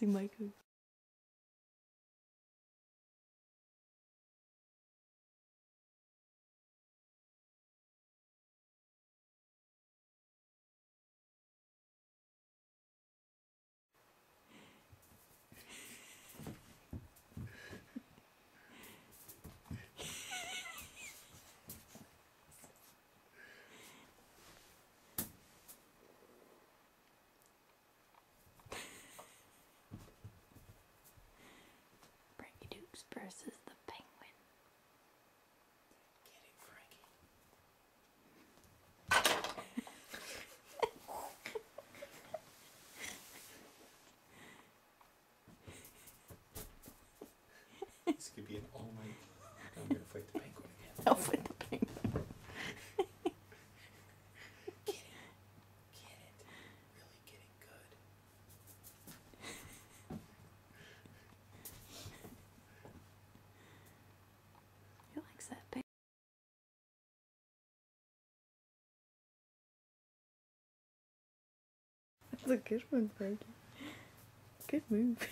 See Michael. Frankie Dux versus the Penguin. Get it, Frankie. This could be an all night. I'm gonna fight the penguin again. I'll fight the Penguin. Get it. Get it. Really getting good. He likes that penguin. That's a good one, Frankie. Good move.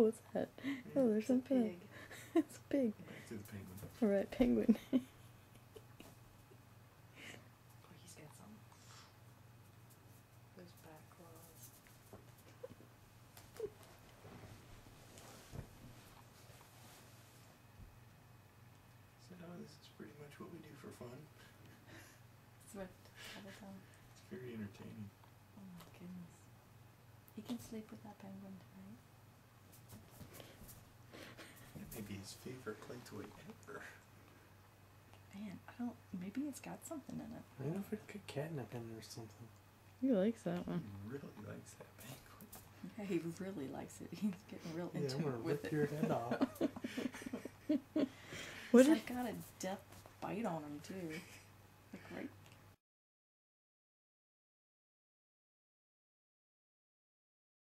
Oh, what's that? Oh, there's some Pig. it's a pig. Back to the penguin. Alright, penguin. Oh, he's got some. Those back claws. So now this is pretty much what we do for fun. Swift all. It's very entertaining. Oh my goodness. He can sleep with that penguin tonight. It may be his favorite play toy ever. Man, I don't. Maybe it's got something in it. I wonder if it could catnip in it or something. he likes that one. He really likes that penguin. Yeah, he really likes it. He's getting real Yeah, into I'm gonna it with rip it. your head off. What it's did, like got a death bite on him too. Like right